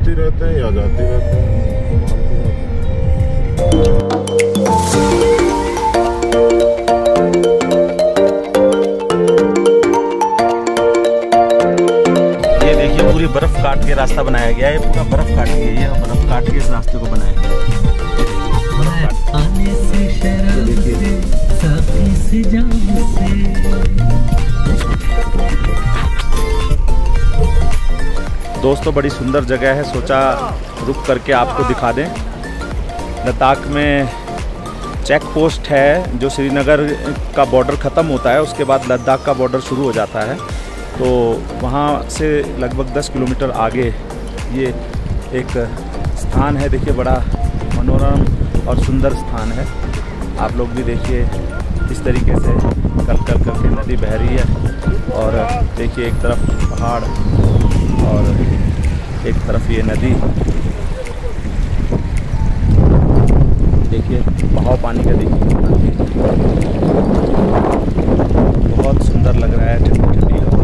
आते रहते हैं या जाते रहते हैं। रास्ता बनाया गया है पूरा बर्फ़ काट के, ये बर्फ़ काट के इस रास्ते को बनाया गया दोस्तों, बड़ी सुंदर जगह है, सोचा रुक करके आपको दिखा दें। लद्दाख में चेक पोस्ट है, जो श्रीनगर का बॉर्डर ख़त्म होता है, उसके बाद लद्दाख का बॉर्डर शुरू हो जाता है। तो वहाँ से लगभग 10 किलोमीटर आगे ये एक स्थान है। देखिए, बड़ा मनोरम और सुंदर स्थान है। आप लोग भी देखिए इस तरीके से कल कल करके नदी बह रही है और देखिए एक तरफ़ पहाड़ और एक तरफ़ ये नदी। देखिए, बहाव पानी का देखिए। बहुत सुंदर लग रहा है। ठंडी ठंडी हवा।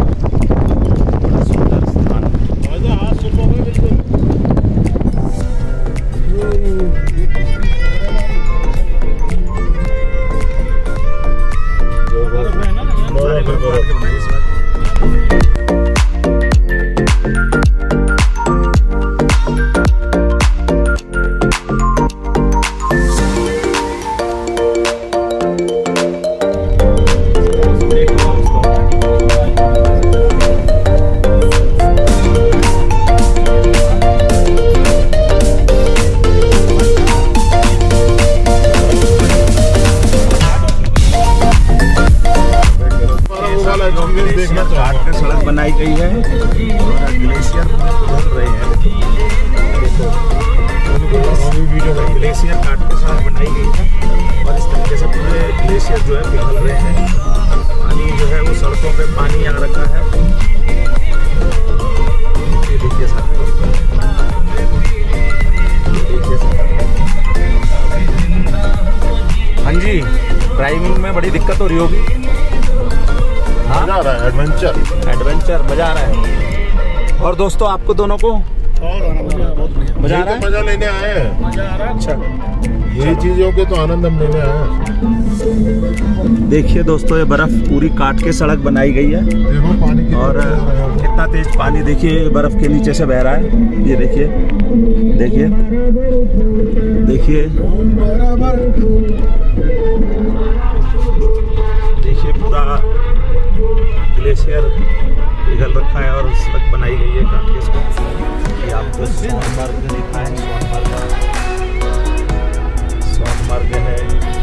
बर्फ़ ग्लेशियर काट के सड़क बनाई गई है और इस तरीके से पूरे ग्लेशियर जो है पिघल रहे हैं। पानी जो है वो सड़कों पे पानी आ रखा है। ये देखिए सर देखिए सर हाँ जी ड्राइविंग में बड़ी दिक्कत हो रही होगी। हाँ? मज़ा आ रहा है एडवेंचर एडवेंचर मज़ा आ रहा है। और दोस्तों आपको दोनों को मज़ा आ रहा है? मज़ा लेने आए हैं। अच्छा। यही चीज़ों के तो आनंद हम लेने आए हैं। देखिए दोस्तों ये बर्फ़ पूरी काट के सड़क बनाई गई है। देखो पानी की और कितना तेज पानी देखिए बर्फ़ के नीचे से बह रहा है। ये देखिए देखिए देखिए। देखिए पूरा ग्लेशियर पिघल रखा है और सड़क बनाई गई है काट के इसको। ये आपको सोनमर्ग दिखाएँ सोनमर्ग सोनमर्ग है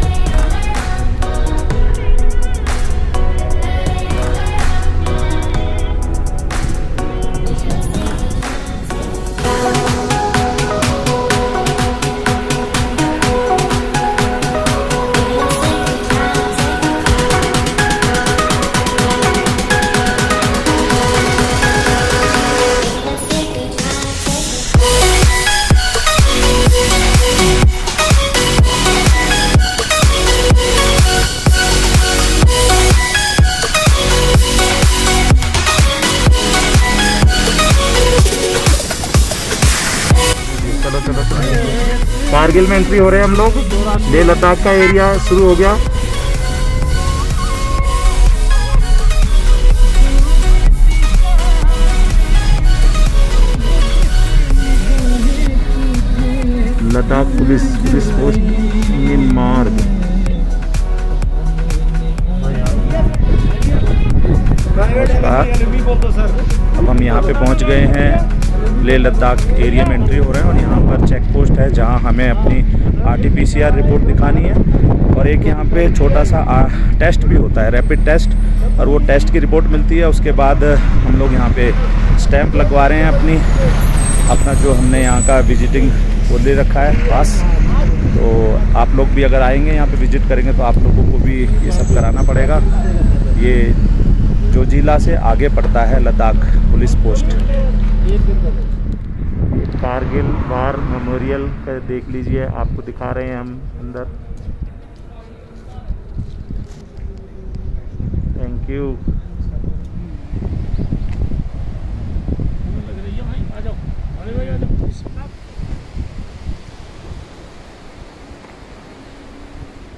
कारगिल में एंट्री हो रहे हैं हम लोग। लेह लद्दाख का एरिया शुरू हो गया। लद्दाख पुलिस पुलिस पोस्ट मार्ग। अब हम यहाँ पे पहुँच गए हैं। लेह लद्दाख एरिया में एंट्री हो रहे हैं और यहाँ पर चेक पोस्ट है जहाँ हमें अपनी आरटीपीसीआर रिपोर्ट दिखानी है। और एक यहाँ पे छोटा सा टेस्ट भी होता है रैपिड टेस्ट और वो टेस्ट की रिपोर्ट मिलती है, उसके बाद हम लोग यहाँ पे स्टैंप लगवा रहे हैं अपनी। अपना जो हमने यहाँ का विजिटिंग वो ले रखा है पास तो आप लोग भी अगर आएँगे यहाँ पे विज़िट करेंगे तो आप लोगों को भी ये सब कराना पड़ेगा। ये जो जिला से आगे पड़ता है Ladakh police post Kargil war memorial का देख लीजिए, आपको दिखा रहे हैं हम अंदर। थैंक यू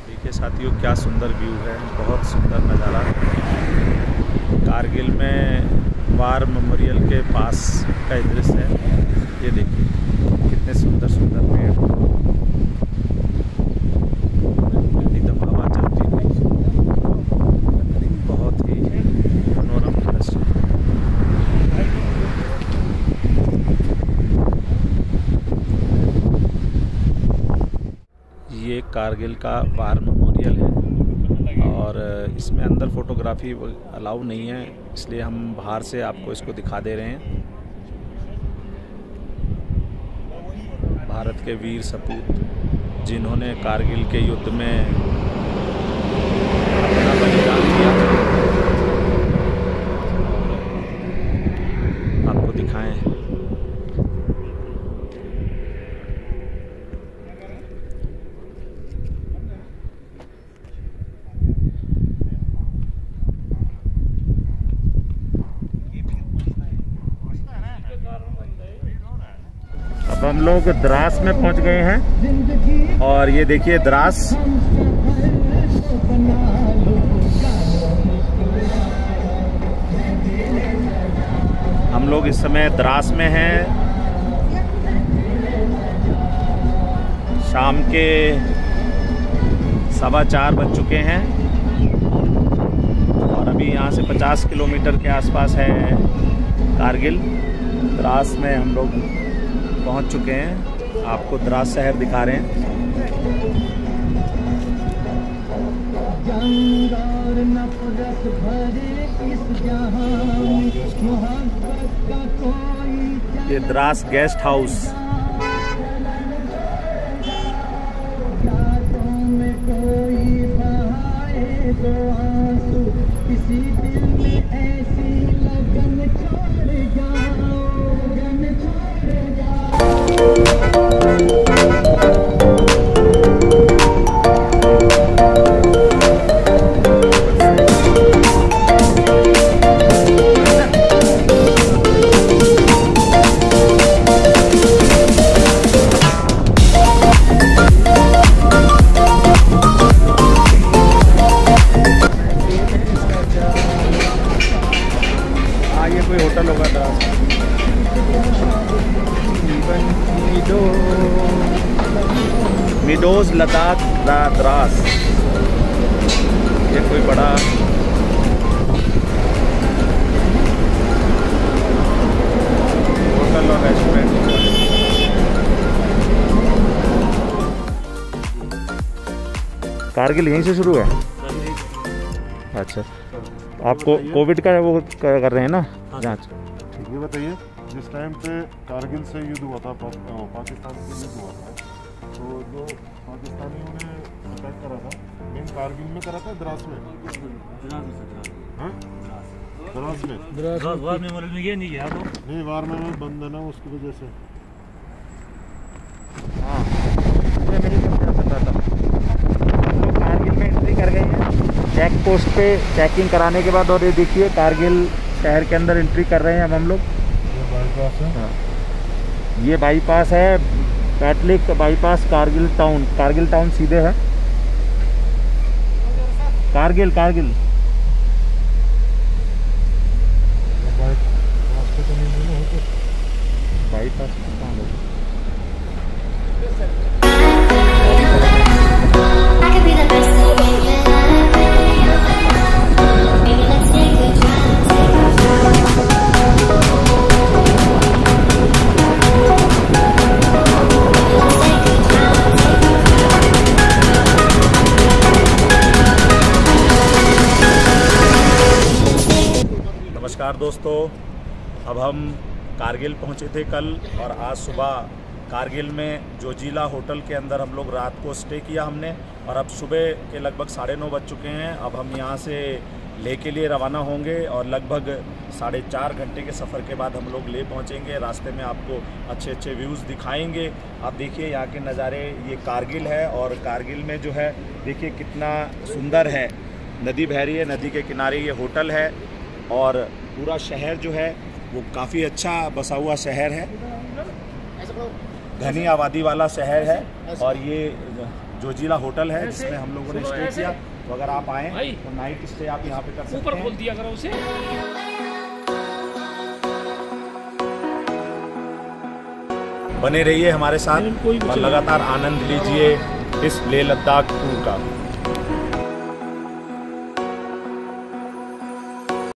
देखिए साथियों, क्या सुंदर व्यू है, बहुत सुंदर नज़ारा। कारगिल में वार मेमोरियल के पास का दृश्य है। ये देखिए, कितने सुंदर सुंदर पेड़। बहुत ही मनोरम ये कारगिल का वार मेमोरियल है। इसमें अंदर फोटोग्राफी अलाउ नहीं है, इसलिए हम बाहर से आपको इसको दिखा दे रहे हैं। भारत के वीर सपूत जिन्होंने कारगिल के युद्ध में अपना बलिदान दिया आपको दिखाएँ अब हम लोग द्रास में पहुँच गए हैं। और ये देखिए द्रास। हम लोग इस समय द्रास में हैं। शाम के सवा चार बज चुके हैं। और अभी यहाँ से 50 किलोमीटर के आसपास है कारगिल। द्रास में हम लोग पहुँच चुके हैं। आपको द्रास शहर दिखा रहे हैं। ये द्रास गेस्ट हाउस। आँसू किसी दिल मिडोज लद्दाख द्रा- द्रास ये कोई बड़ा होटल और रेस्टोरेंट कारगिल यहीं से शुरू है? अच्छा। आपको कोविड का वो कर रहे हैं ना? जाँच। ठीक है बताइए जिस टाइम पे कारगिल से युद्ध हुआ था पाकिस्तान से युद्ध हुआ था तो जो पाकिस्तानियों ने अटैक करा था मेन कारगिल में करा था द्रास में? हाँ? द्रास। में? नहीं वार में बंद है ना उसकी वजह से। हाँ। ये मेरी तरफ़ क्या चल रहा था। हम लोग कारगिल में एंट्री कर गए हैं। चेक पोस्ट पे चेकिंग कराने के बाद और ये देखिए कारगिल शहर के अंदर एंट्री कर रहे हैं अब हम लोग। ये बाईपास है। हाँ। ये बाईपास है कैटलिक bypass Kargil town. Kargil town सीधे है। कारगिल कारगिल। बाईपास। नमस्कार दोस्तों। अब हम कारगिल पहुँचे थे कल और आज सुबह कारगिल में जोजिला होटल के अंदर हम लोग रात को स्टे किया हमने और अब सुबह के लगभग साढ़े नौ बज चुके हैं। अब हम यहाँ से ले के लिए रवाना होंगे और लगभग साढ़े चार घंटे के सफ़र के बाद हम लोग ले पहुँचेंगे। रास्ते में आपको अच्छे अच्छे व्यूज़ दिखाएँगे। आप देखिए यहाँ के नज़ारे, ये कारगिल है और कारगिल में जो है, देखिए कितना सुंदर है। नदी बह रही है, नदी के किनारे ये होटल है। और पूरा शहर जो है वो काफ़ी अच्छा बसा हुआ शहर है। घनी आबादी वाला शहर है और ये जोजिला होटल है जिसमें हम लोगों ने स्टे किया। तो अगर आप आए तो नाइट स्टे आप यहाँ पे कर सकते ऊपर हैं। खोल दिया करो उसे। बने रहिए हमारे साथ और लगातार आनंद लीजिए इस लेह लद्दाख टूर का।